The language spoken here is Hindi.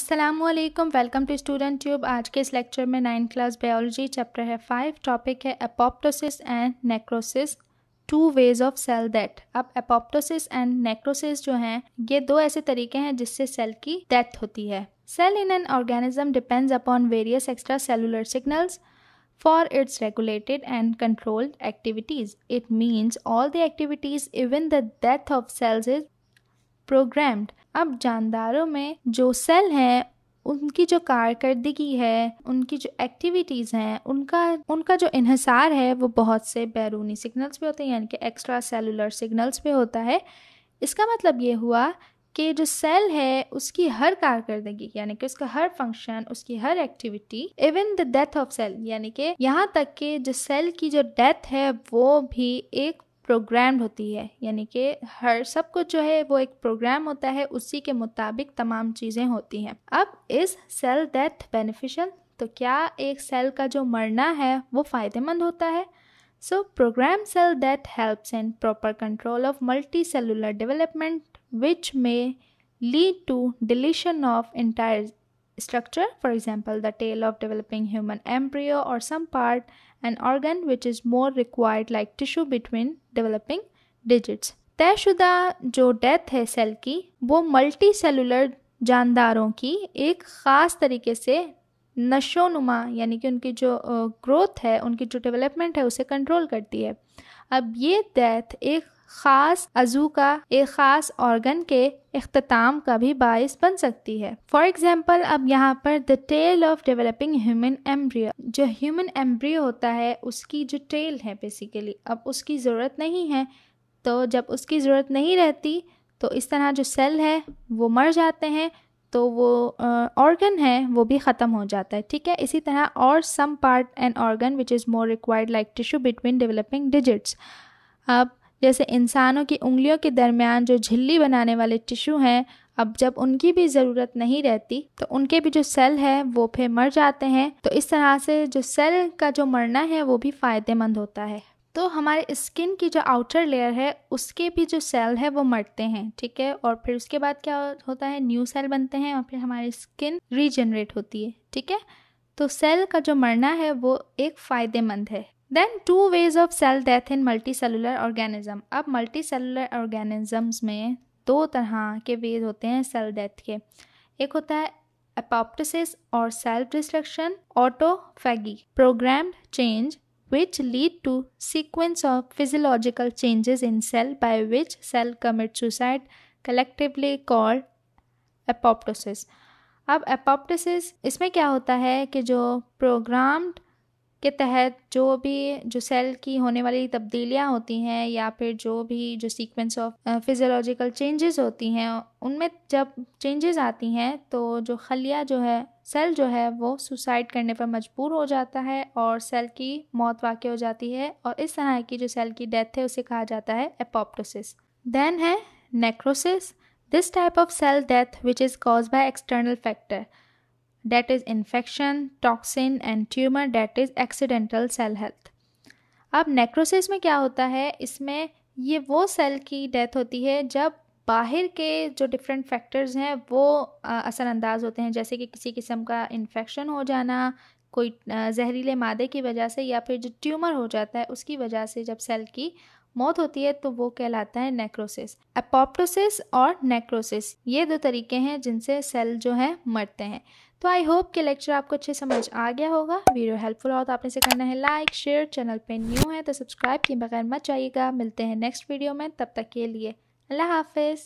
Aslam welcome to student tube आज के इस लेक्चर में नाइन्थ क्लास बायोलॉजी चैप्टर है फाइव टॉपिक है apoptosis and necrosis two ways of cell death अब अपोप्टोसिस एंड नेक्रोसिस जो हैं ये दो ऐसे तरीके हैं जिससे सेल की डेथ होती है। Cell in an organism depends upon various extra cellular signals for its regulated and controlled activities. It means all the activities, even the death of cells, is programmed. अब जानदारों में जो सेल हैं, उनकी जो कारकर्दगी है, उनकी जो एक्टिविटीज़ हैं, उनका उनका जो इन्हसार है, वो बहुत से बैरूनी सिग्नल्स पे होते हैं, यानी कि एक्स्ट्रा सेलुलर सिग्नल्स पे होता है इसका मतलब ये हुआ कि जो सेल है, उसकी हर कारकर्दगी, यानी कि उसका हर फ़ंक्शन उसकी हर activity even the death of cell यानी कि यहाँ तक कि जो सेल की जो डेथ है, वो भी एक प्रोग्राम्ड होती है, यानी कि हर सब कुछ जो है वो एक प्रोग्राम होता है, उसी के मुताबिक तमाम चीज़ें होती हैं। अब इस सेल डेथ बेनिफिशियल तो क्या एक सेल का जो मरना है वो फ़ायदेमंद होता है? So program cell death helps in proper control of multi cellular development, which में lead to deletion of entire structure for example the tail of developing human embryo or some part an organ which is more required like tissue between developing digits तयशुदा जो डेथ है सेल की वो मल्टी सेलुलर जानदारों की एक ख़ास तरीके से नशो नुमा यानी कि उनकी जो ग्रोथ है उनकी जो डेवलपमेंट है उसे कंट्रोल करती है अब ये डेथ एक ख़ास अजू का एक ख़ास ऑर्गन के अख्ताम का भी बायस बन सकती है। फॉर एग्ज़ाम्पल अब यहाँ पर the tail of developing human embryo जो ह्यूमन एम्ब्रियो होता है, उसकी जो टेल है बेसिकली अब उसकी ज़रूरत नहीं है तो जब उसकी ज़रूरत नहीं रहती तो इस तरह जो सेल है, वो मर जाते हैं तो वो ऑर्गन है, वो भी ख़त्म हो जाता है। ठीक है? इसी तरह और some part and organ which is more required like tissue between developing digits अब जैसे इंसानों की उंगलियों के दरमियान जो झिल्ली बनाने वाले टिश्यू हैं, अब जब उनकी भी ज़रूरत नहीं रहती तो उनके भी जो सेल है, वो फिर मर जाते हैं। तो इस तरह से जो सेल का जो मरना है, वो भी फ़ायदेमंद होता है। तो हमारे स्किन की जो आउटर लेयर है, उसके भी जो सेल है, वो मरते हैं, ठीक है? और फिर उसके बाद क्या होता है? न्यू सेल बनते हैं और फिर हमारी स्किन रीजनरेट होती है, ठीक है? तो सेल का जो मरना है, वो एक फ़ायदेमंद है। Then two ways of cell death in multi cellular organism अब मल्टी सेलुलर ऑर्गेनिजम्स में दो तरह के वेज होते हैं सेल डेथ के। एक होता है अपॉप्टसिस और self destruction autophagy programmed change which lead to sequence of physiological changes in cell by which cell commit suicide collectively call apoptosis अब अपॉप्टसिस इसमें क्या होता है कि जो प्रोग्राम्ड के तहत जो भी, जो सेल की होने वाली तब्दीलियाँ होती हैं या फिर जो भी, जो सीक्वेंस ऑफ़ फिज़ोलॉजिकल चेंजेस होती हैं, उनमें जब चेंजेस आती हैं तो जो खलिया जो है सेल जो है, वो सुसाइड करने पर मजबूर हो जाता है और सेल की मौत वाक़ हो जाती है और इस तरह की जो सेल की डेथ है, उसे कहा जाता है एपोप्टोसिस देन है necrosis this type of cell death which is cause by external factor that is infection, toxin and tumor that is accidental cell health. अब नेक्रोसिस में क्या होता है? इसमें ये वो सेल की डेथ होती है जब बाहर के जो डिफरेंट फैक्टर्स हैं वो असरअंदाज होते हैं। जैसे कि किसी किस्म का इन्फेक्शन हो जाना कोई जहरीले मादे की वजह से या फिर जो ट्यूमर हो जाता है उसकी वजह से जब सेल की मौत होती है तो वो कहलाता है नेक्रोसिस अपोप्टोसिस और नेक्रोसिस ये दो तरीके हैं जिनसे सेल जो है मरते हैं। तो आई होप कि लेक्चर आपको अच्छे समझ आ गया होगा। वीडियो हेल्पफुल हो तो आपने से करना है लाइक शेयर चैनल पे न्यू है तो सब्सक्राइब किए बगैर मत जाइएगा। मिलते हैं नेक्स्ट वीडियो में, तब तक के लिए अल्लाह हाफिज़।